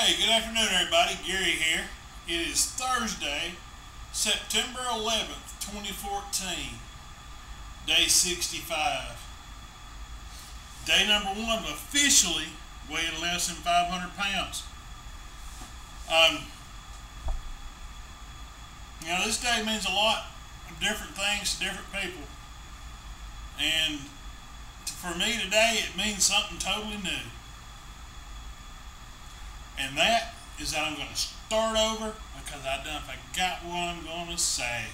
Hey, good afternoon, everybody. Gary here. It is Thursday, September 11th, 2014, day 65. Day number one of officially weighing less than 500 pounds. Um, you know, this day means a lot of different things to different people. And for me today, it means something totally new. And that is that I'm going to start over because I done forgot what I'm going to say.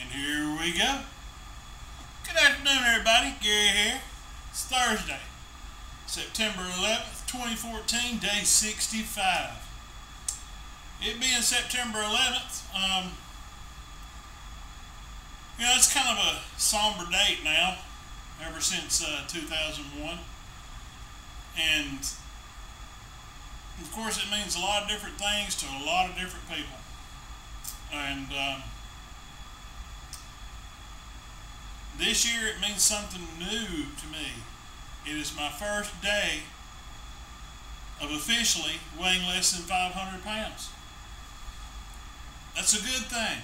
And here we go. Good afternoon, everybody. Gary here. It's Thursday, September 11th, 2014, day 65. It being September 11th, um, you know, it's kind of a somber date now, ever since uh, 2001. And of course, it means a lot of different things to a lot of different people. And um, this year, it means something new to me. It is my first day of officially weighing less than 500 pounds. That's a good thing.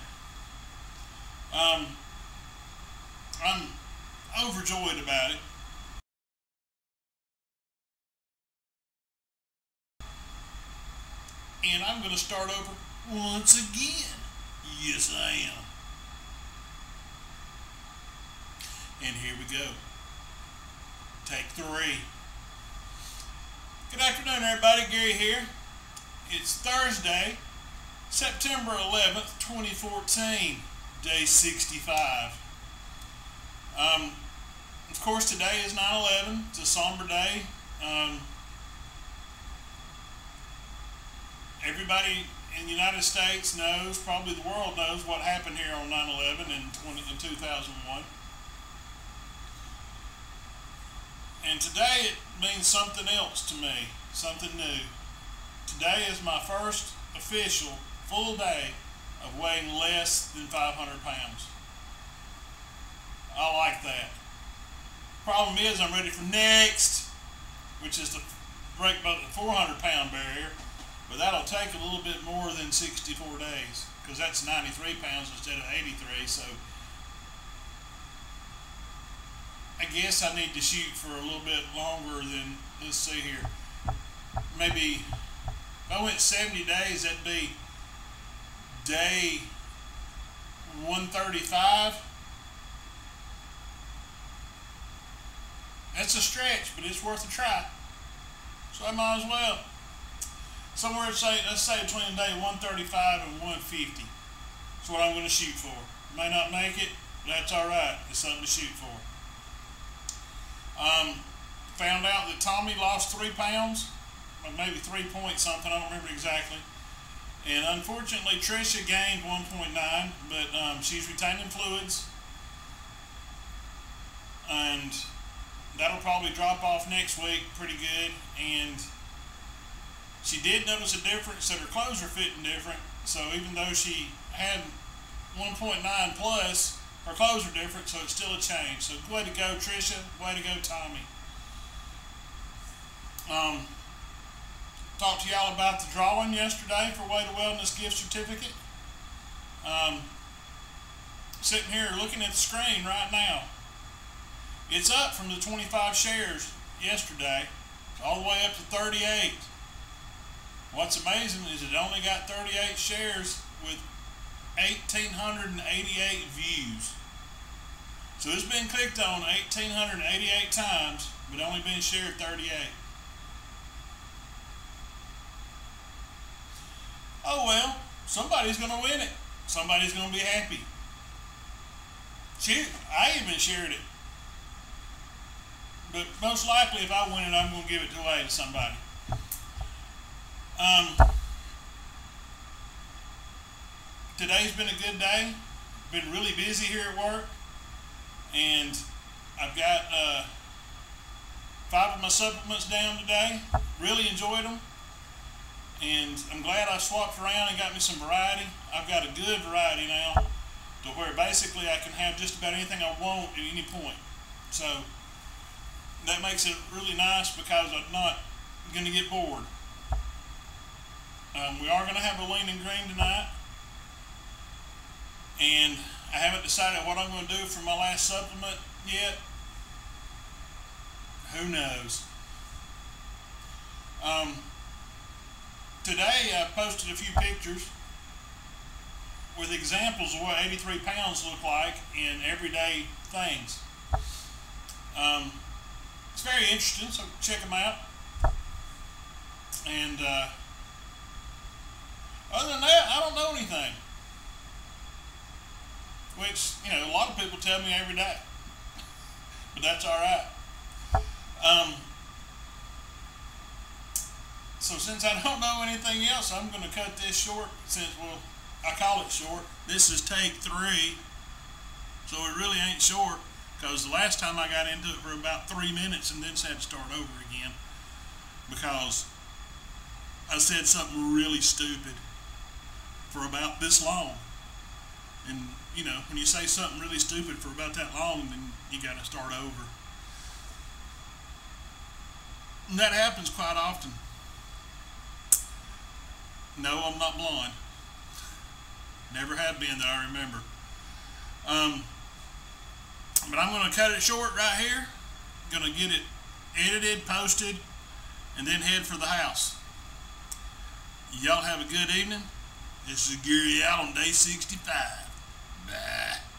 Um, I'm overjoyed about it. And I'm going to start over once again. Yes, I am. And here we go. Take three. Good afternoon, everybody. Gary here. It's Thursday, September 11th, 2014, day 65. Um, of course, today is 9 11. It's a somber day. Um, everybody in the United States knows, probably the world knows what happened here on 9-11 in, 20, in 2001. And today it means something else to me, something new. Today is my first official full day of weighing less than 500 pounds. I like that. Problem is I'm ready for next, which is to break both the 400 pound barrier but that'll take a little bit more than 64 days because that's 93 pounds instead of 83. So I guess I need to shoot for a little bit longer than, let's see here, maybe if I went 70 days, that'd be day 135. That's a stretch, but it's worth a try. So I might as well somewhere say let's say between the day 135 and 150. That's what I'm going to shoot for. May not make it, that's all right. It's something to shoot for. Um, found out that Tommy lost three pounds, or maybe three point something. I don't remember exactly. And unfortunately, Trisha gained 1.9, but um, she's retaining fluids, and that'll probably drop off next week pretty good. And she did notice a difference that her clothes were fitting different. So even though she had 1.9 plus, her clothes are different, so it's still a change. So way to go, Trisha. Way to go, Tommy. Um, talked to y'all about the drawing yesterday for Way to Wellness gift certificate. Um, sitting here looking at the screen right now. It's up from the 25 shares yesterday, all the way up to 38. What's amazing is it only got 38 shares with 1,888 views. So it's been clicked on 1,888 times, but only been shared 38. Oh well, somebody's going to win it. Somebody's going to be happy. Shoot, I even shared it. But most likely, if I win it, I'm going to give it away to somebody. Um, today's been a good day. Been really busy here at work, and I've got uh, five of my supplements down today. Really enjoyed them, and I'm glad I swapped around and got me some variety. I've got a good variety now, to where basically I can have just about anything I want at any point. So that makes it really nice because I'm not going to get bored. Um, we are going to have a lean and green tonight. And I haven't decided what I'm going to do for my last supplement yet. Who knows? Um, today I posted a few pictures with examples of what 83 pounds look like in everyday things. Um, it's very interesting, so check them out. And uh, other than that, I don't know anything. Which, you know, a lot of people tell me every day. but that's all right. Um, so since I don't know anything else, I'm going to cut this short since, well, I call it short. This is take three. So it really ain't short because the last time I got into it for about three minutes and then had to start over again because I said something really stupid for about this long. And, you know, when you say something really stupid for about that long, then you got to start over. And that happens quite often. No, I'm not blind. Never have been that I remember. Um, but I'm going to cut it short right here. Going to get it edited, posted, and then head for the house. Y'all have a good evening. This is Gary Allen, day 65. Bye.